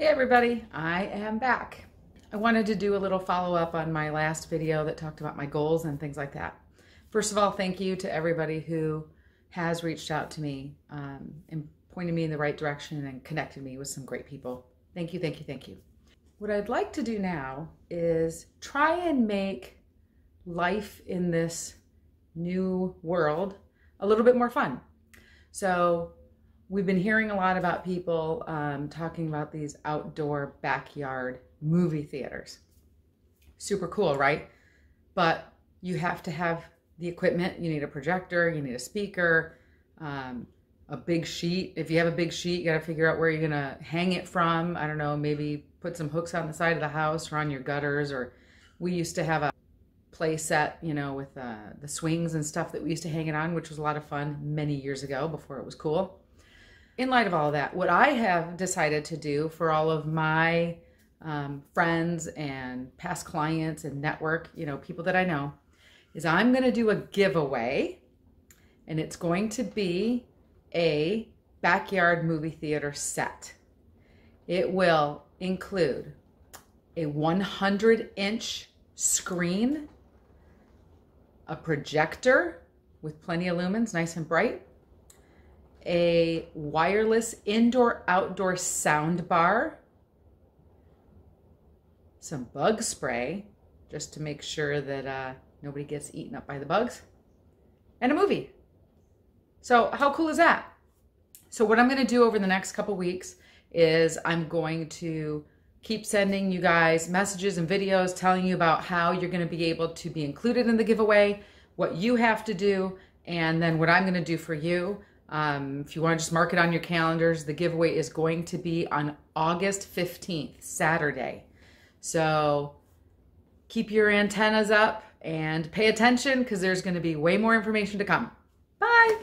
Hey everybody, I am back. I wanted to do a little follow up on my last video that talked about my goals and things like that. First of all, thank you to everybody who has reached out to me um, and pointed me in the right direction and connected me with some great people. Thank you, thank you, thank you. What I'd like to do now is try and make life in this new world a little bit more fun. So we've been hearing a lot about people um, talking about these outdoor backyard movie theaters. Super cool, right? But you have to have the equipment. You need a projector, you need a speaker, um, a big sheet. If you have a big sheet, you got to figure out where you're going to hang it from. I don't know, maybe put some hooks on the side of the house or on your gutters. Or we used to have a play set, you know, with uh, the swings and stuff that we used to hang it on, which was a lot of fun many years ago before it was cool in light of all of that, what I have decided to do for all of my um, friends and past clients and network, you know, people that I know, is I'm going to do a giveaway and it's going to be a backyard movie theater set. It will include a 100 inch screen, a projector with plenty of lumens, nice and bright, a wireless indoor outdoor sound bar, some bug spray just to make sure that uh, nobody gets eaten up by the bugs, and a movie. So, how cool is that? So, what I'm going to do over the next couple weeks is I'm going to keep sending you guys messages and videos telling you about how you're going to be able to be included in the giveaway, what you have to do, and then what I'm going to do for you. Um, if you want to just mark it on your calendars, the giveaway is going to be on August 15th, Saturday. So keep your antennas up and pay attention because there's going to be way more information to come. Bye.